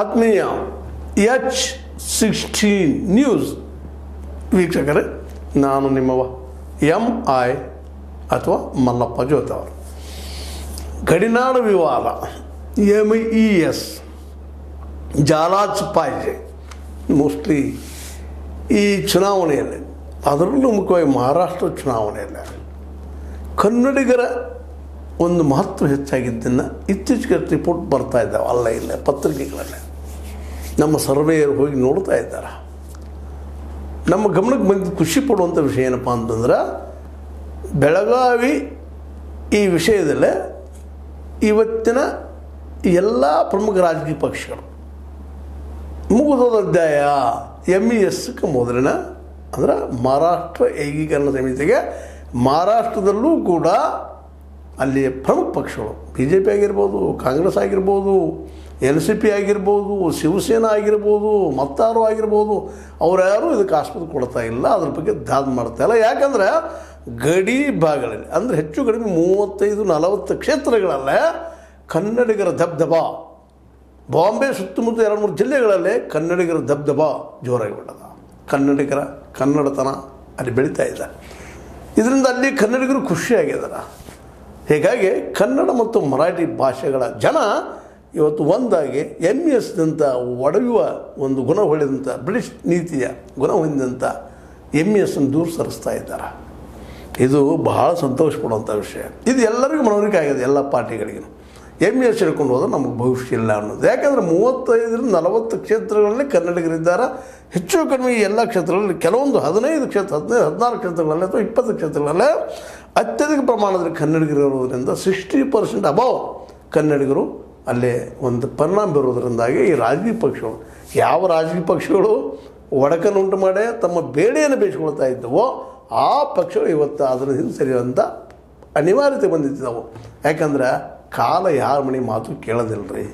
ಆತ್ಮೀಯ H sixteen news ವೀಕ್ಷಕರೇ, ನಾನು ನಿಮ್ಮವ ಎಂ ಐ ಅಥವಾ ಮಲ್ಲಪ್ಪ ಜ್ಯೋತ ಅವರು. ಗಡಿನಾಡು ವಿವಾದ ಎಂ ಇ ಎಸ್, ಜಾಲಾಜ್ ಪಾಯ್ಜೆ ಮೋಸ್ಟ್ಲಿ ಈ ಚುನಾವಣೆಯಲ್ಲಿ, ಅದರಲ್ಲೂ ಮುಖ್ಯವಾಗಿ ಮಹಾರಾಷ್ಟ್ರ ಚುನಾವಣೆಯಲ್ಲಿ, ಕನ್ನಡಿಗರ ಒಂದು ಮಹತ್ವ ಹೆಚ್ಚಾಗಿದ್ದನ್ನು ಇತ್ತೀಚೆಗೆ ರಿಪೋರ್ಟ್ ಬರ್ತಾ ಇದ್ದಾವೆ, ಅಲ್ಲ, ಇಲ್ಲೇ ಪತ್ರಿಕೆಗಳಲ್ಲಿ. ನಮ್ಮ ಸರ್ವೇಯರು ಹೋಗಿ ನೋಡ್ತಾ ಇದ್ದಾರೆ. ನಮ್ಮ ಗಮನಕ್ಕೆ ಬಂದಿದ್ದು ಖುಷಿ ಪಡುವಂಥ ವಿಷಯ ಏನಪ್ಪ ಅಂತಂದ್ರೆ, ಬೆಳಗಾವಿ ಈ ವಿಷಯದಲ್ಲೇ ಇವತ್ತಿನ ಎಲ್ಲ ಪ್ರಮುಖ ರಾಜಕೀಯ ಪಕ್ಷಗಳು, ಮುಗಿದೋದ ಅಧ್ಯಾಯ ಎಂ ಇ ಎಸ್ಗೆ ಮೊದಲಿನ ಅಂದ್ರೆ ಮಹಾರಾಷ್ಟ್ರ ಏಕೀಕರಣ ಸಮಿತಿಗೆ, ಮಹಾರಾಷ್ಟ್ರದಲ್ಲೂ ಕೂಡ ಅಲ್ಲಿ ಪ್ರಮುಖ ಪಕ್ಷಗಳು ಬಿ ಜೆ ಪಿ ಆಗಿರ್ಬೋದು, ಕಾಂಗ್ರೆಸ್ ಆಗಿರ್ಬೋದು ಎನ್ ಸಿ ಪಿ ಆಗಿರ್ಬೋದು, ಶಿವಸೇನಾ ಆಗಿರ್ಬೋದು, ಮತ್ತಾರು ಆಗಿರ್ಬೋದು ಅವರ್ಯಾರೂ ಯಾರೂ ಇದಕ್ಕೆ ಆಸ್ಪದ ಕೊಡ್ತಾ ಇಲ್ಲ, ಅದ್ರ ಬಗ್ಗೆ ದಾದ್ ಮಾಡ್ತಾ ಇಲ್ಲ. ಯಾಕಂದ್ರೆ ಗಡಿ ಭಾಗಗಳಲ್ಲಿ ಅಂದರೆ ಹೆಚ್ಚು ಕಡಿಮೆ ಮೂವತ್ತೈದು, ನಲವತ್ತು ಕ್ಷೇತ್ರಗಳಲ್ಲೇ ಕನ್ನಡಿಗರ ದಬ್ದಬಾ. ಬಾಂಬೆ ಸುತ್ತಮುತ್ತ ಎರಡು ಮೂರು ಜಿಲ್ಲೆಗಳಲ್ಲಿ ಕನ್ನಡಿಗರ ದಬ್ದಬ ಜೋರಾಗಿ ಬಿಟ್ಟದ ಕನ್ನಡಿಗರ ಕನ್ನಡತನ ಅಲ್ಲಿ ಬೆಳೀತಾ ಇದೆ. ಇದರಿಂದ ಅಲ್ಲಿ ಕನ್ನಡಿಗರು ಖುಷಿಯಾಗಿದ್ದಾರೆ. ಹೀಗಾಗಿ ಕನ್ನಡ ಮತ್ತು ಮರಾಠಿ ಭಾಷೆಗಳ ಜನ ಇವತ್ತು ಒಂದಾಗಿ ಎಂ ಎಸ್ದಂಥ ಒಡೆಯುವ ಒಂದು ಗುಣ ಹೊಳೆದಂಥ ಬ್ರಿಟಿಷ್ ನೀತಿಯ ಗುಣ ಹೊಂದಿದಂಥ ಎಂ ಎಸ್ಸನ್ನು ದೂರ ಸರಿಸ್ತಾ ಇದ್ದಾರೆ. ಇದು ಬಹಳ ಸಂತೋಷ ಪಡುವಂಥ ವಿಷಯ. ಇದು ಎಲ್ಲರಿಗೂ ಮನವರಿಕೆ ಆಗಿದೆ, ಎಲ್ಲ ಪಾರ್ಟಿಗಳಿಗೂ. ಎಂ ಎಸ್ ಹಿಡ್ಕೊಂಡು ಹೋದ್ರೆ ನಮಗೆ ಭವಿಷ್ಯ ಇಲ್ಲ ಅನ್ನೋದು. ಯಾಕಂದರೆ ಮೂವತ್ತೈದರಿಂದ ನಲವತ್ತು ಕ್ಷೇತ್ರಗಳಲ್ಲಿ ಕನ್ನಡಿಗರಿದ್ದಾರೆ. ಹೆಚ್ಚು ಕಡಿಮೆ ಎಲ್ಲ ಕ್ಷೇತ್ರಗಳಲ್ಲಿ ಕೆಲವೊಂದು ಹದಿನೈದು ಕ್ಷೇತ್ರ, ಹದಿನೈದು, ಹದಿನಾರು ಕ್ಷೇತ್ರಗಳಲ್ಲಿ ಅಥವಾ ಇಪ್ಪತ್ತು ಕ್ಷೇತ್ರಗಳಲ್ಲೇ ಅತ್ಯಧಿಕ ಪ್ರಮಾಣದಲ್ಲಿ ಕನ್ನಡಿಗರು ಇರೋದರಿಂದ ಸಿಕ್ಸ್ಟಿ ಪರ್ಸೆಂಟ್ ಅಬೌವ್ ಕನ್ನಡಿಗರು ಅಲ್ಲಿ ಒಂದು ಪರಿಣಾಮ ಬೀರೋದ್ರಿಂದಾಗಿ ಈ ರಾಜಕೀಯ ಪಕ್ಷಗಳು, ಯಾವ ರಾಜಕೀಯ ಪಕ್ಷಗಳು ಒಡಕನ್ನುಂಟು ಮಾಡಿ ತಮ್ಮ ಬೇಡಿಯನ್ನು ಬೇಯಿಸ್ಕೊಳ್ತಾ ಇದ್ದವೋ ಆ ಪಕ್ಷಗಳು ಇವತ್ತು ಅದರ ಹಿಂದೆ ಸರಿಯುವಂಥ ಅನಿವಾರ್ಯತೆ ಬಂದಿದ್ದಾವೆ. ಯಾಕಂದ್ರೆ ಕಾಲ ಯಾರ ಮನೆ ಮಾತು ಕೇಳೋದಿಲ್ಲ ರೀ